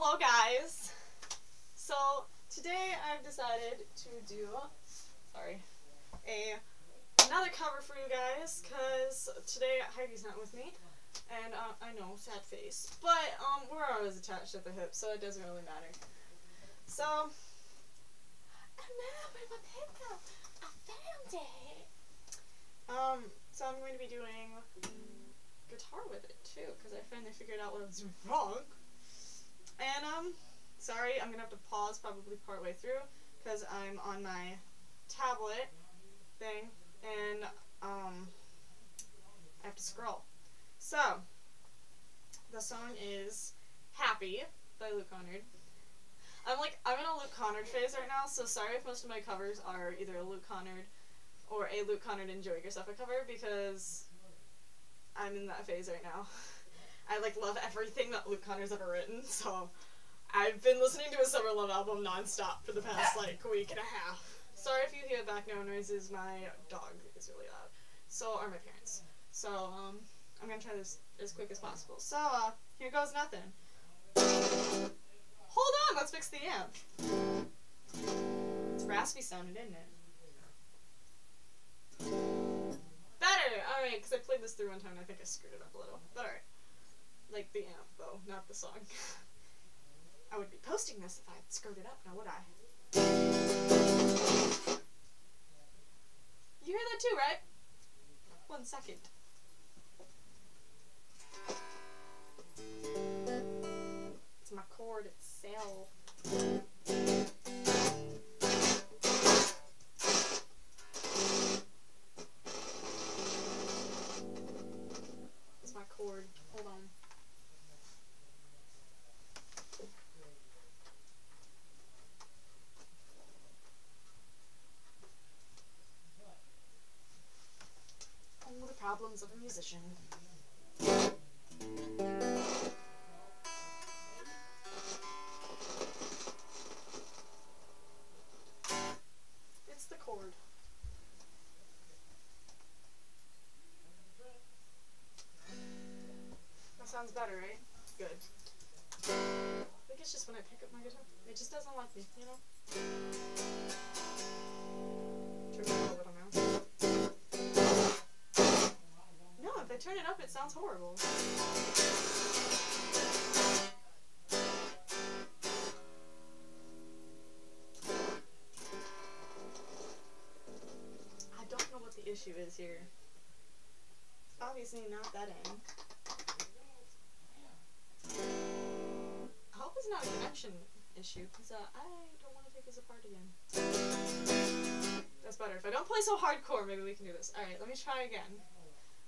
Hello guys! So today I've decided to do, sorry, a another cover for you guys because today Heidi's not with me and uh, I know, sad face, but um, we're always attached at the hip so it doesn't really matter. So, and now my I found it! Um, so I'm going to be doing guitar with it too because I finally figured out what was wrong. And, um, sorry, I'm gonna have to pause probably part way through, because I'm on my tablet thing, and, um, I have to scroll. So, the song is Happy by Luke Conard. I'm like, I'm in a Luke Conard phase right now, so sorry if most of my covers are either a Luke Conard or a Luke Conard Enjoy Yourself a cover, because I'm in that phase right now. I like love everything that Luke Conard's ever written, so I've been listening to his Summer Love album nonstop for the past like week and a half. Sorry if you hear background noises, my dog is really loud. So are my parents. So um, I'm gonna try this as quick as possible. So uh, here goes nothing. Hold on, let's fix the amp. It's raspy sounding, isn't it? Better! Alright, because I played this through one time and I think I screwed it up a little. But alright. Like the amp, though, not the song. I would be posting this if I screwed it up, now would I? You hear that too, right? One second. It's my cord itself. Problems of a musician. It's the cord. That sounds better, right? Good. I think it's just when I pick up my guitar. It just doesn't like me, you know? Turn it turn it up, it sounds horrible. I don't know what the issue is here. It's obviously not that end. I hope it's not a connection issue, because uh, I don't want to take this apart again. That's better. If I don't play so hardcore, maybe we can do this. Alright, let me try again.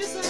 Jesus.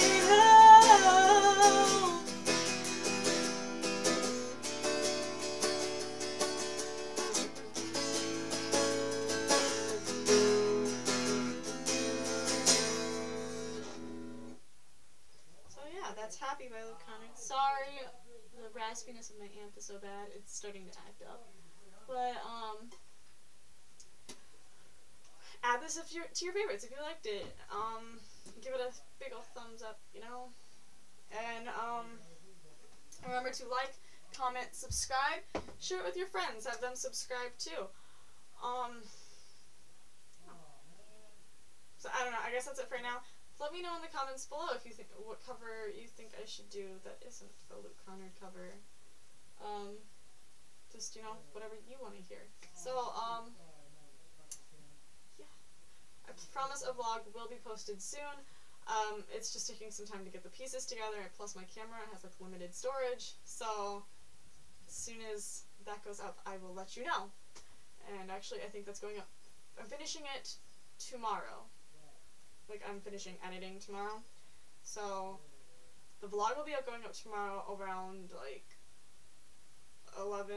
Happy by Luke Conard. Sorry, the raspiness of my amp is so bad, it's starting to act up. But, um, add this if you're, to your favorites if you liked it. Um, give it a big old thumbs up, you know? And, um, remember to like, comment, subscribe, share it with your friends, have them subscribe too. Um, so I don't know, I guess that's it for now. Let me know in the comments below if you think what cover you think I should do that isn't the Luke Conard cover. Um, just you know whatever you want to hear. So um, yeah, I promise a vlog will be posted soon. Um, it's just taking some time to get the pieces together. Plus my camera has like limited storage, so as soon as that goes up, I will let you know. And actually, I think that's going up. I'm finishing it tomorrow like I'm finishing editing tomorrow. So the vlog will be up going up tomorrow around like 11,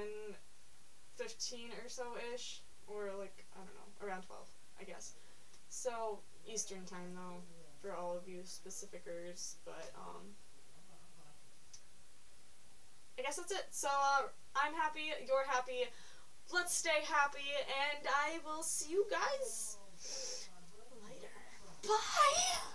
15 or so ish, or like I don't know, around 12, I guess. So Eastern time though, for all of you specificers, but um. I guess that's it. So, uh, I'm happy, you're happy, let's stay happy, and I will see you guys Bye.